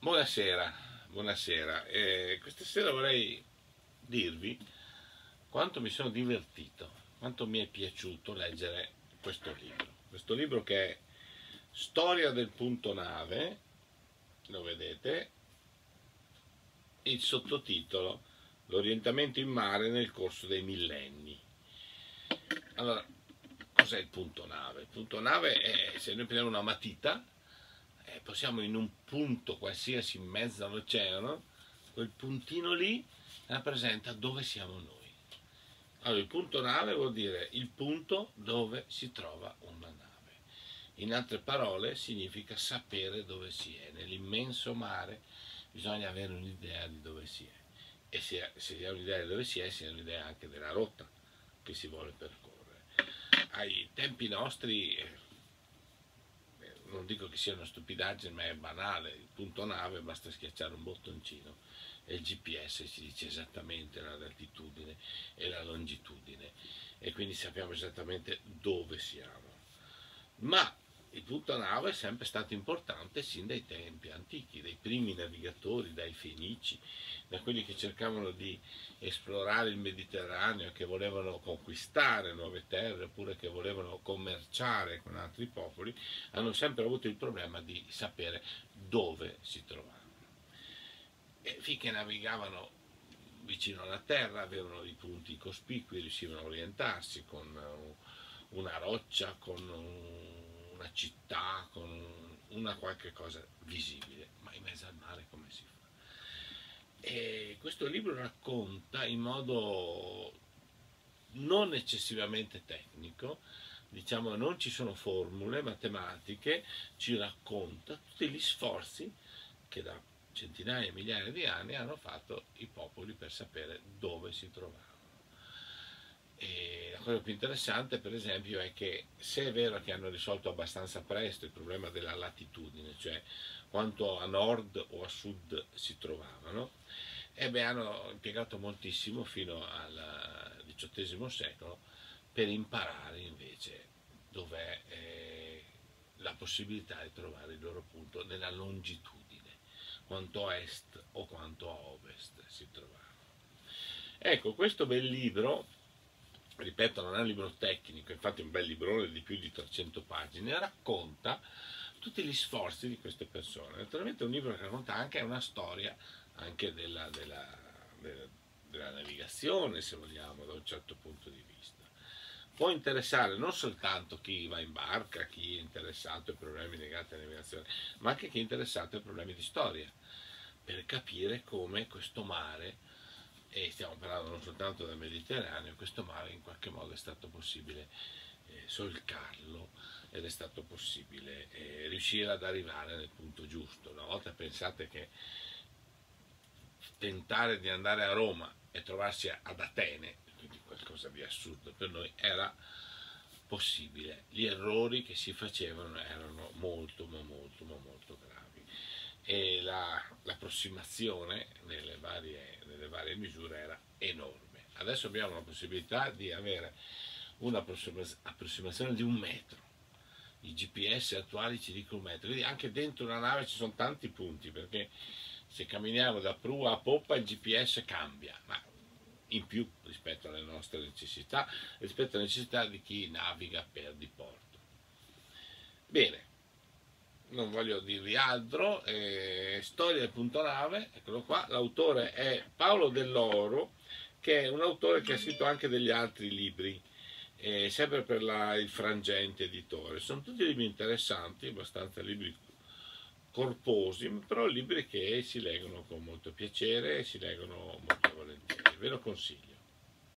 Buonasera, buonasera. Eh, questa sera vorrei dirvi quanto mi sono divertito, quanto mi è piaciuto leggere questo libro. Questo libro che è Storia del punto nave, lo vedete, il sottotitolo L'orientamento in mare nel corso dei millenni. Allora, cos'è il punto nave? Il punto nave è, se noi prendiamo una matita, eh, possiamo in un punto qualsiasi in mezzo all'oceano, quel puntino lì rappresenta dove siamo noi. Allora, il punto nave vuol dire il punto dove si trova una nave. In altre parole, significa sapere dove si è. Nell'immenso mare bisogna avere un'idea di dove si è. E se si ha un'idea di dove si è, si ha un'idea anche della rotta che si vuole percorrere. Ai tempi nostri eh, non dico che sia una stupidaggine, ma è banale, il punto nave basta schiacciare un bottoncino e il GPS ci dice esattamente la latitudine e la longitudine e quindi sappiamo esattamente dove siamo. Ma nave è sempre stato importante sin dai tempi antichi, dai primi navigatori, dai fenici, da quelli che cercavano di esplorare il Mediterraneo, che volevano conquistare nuove terre oppure che volevano commerciare con altri popoli, hanno sempre avuto il problema di sapere dove si trovavano. E finché navigavano vicino alla terra, avevano i punti cospicui, riuscivano a orientarsi con una roccia, con una città, con una qualche cosa visibile, ma in mezzo al mare come si fa? E questo libro racconta in modo non eccessivamente tecnico, diciamo non ci sono formule matematiche, ci racconta tutti gli sforzi che da centinaia e migliaia di anni hanno fatto i popoli per sapere dove si trovavano. E cosa più interessante, per esempio, è che se è vero che hanno risolto abbastanza presto il problema della latitudine, cioè quanto a nord o a sud si trovavano, beh, hanno impiegato moltissimo fino al XVIII secolo per imparare invece dov'è eh, la possibilità di trovare il loro punto nella longitudine, quanto a est o quanto a ovest si trovavano. Ecco, questo bel libro, ripeto, non è un libro tecnico, infatti è un bel librone di più di 300 pagine, racconta tutti gli sforzi di queste persone. Naturalmente è un libro che racconta anche una storia anche della, della, della, della navigazione, se vogliamo, da un certo punto di vista. Può interessare non soltanto chi va in barca, chi è interessato ai problemi legati alla navigazione, ma anche chi è interessato ai problemi di storia, per capire come questo mare, e stiamo parlando non soltanto del Mediterraneo, questo mare in qualche modo è stato possibile eh, solcarlo ed è stato possibile eh, riuscire ad arrivare nel punto giusto. Una volta pensate che tentare di andare a Roma e trovarsi ad Atene, quindi qualcosa di assurdo per noi, era possibile. Gli errori che si facevano erano molto, ma molto, ma molto gravi. E l'approssimazione la, nelle, varie, nelle varie misure era enorme. Adesso abbiamo la possibilità di avere un'approssimazione di un metro. I GPS attuali ci dicono un metro, quindi anche dentro una nave ci sono tanti punti perché se camminiamo da prua a poppa il GPS cambia, ma in più rispetto alle nostre necessità, rispetto alle necessità di chi naviga per diporto. Bene, non voglio dirvi altro, eh, Storia del punto nave, eccolo qua, l'autore è Paolo Dell'Oro, che è un autore che ha scritto anche degli altri libri, eh, sempre per la, il Frangente Editore. Sono tutti libri interessanti, abbastanza libri corposi, però libri che si leggono con molto piacere e si leggono molto volentieri, ve lo consiglio.